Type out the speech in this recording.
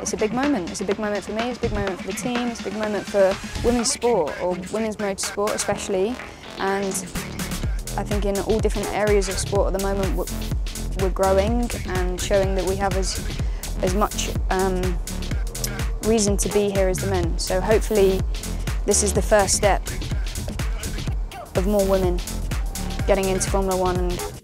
It's a big moment. It's a big moment for me, it's a big moment for the team, it's a big moment for women's sport, or women's motorsport especially. And I think in all different areas of sport at the moment, we're growing and showing that we have as, as much um, reason to be here as the men. So hopefully this is the first step of more women getting into Formula One and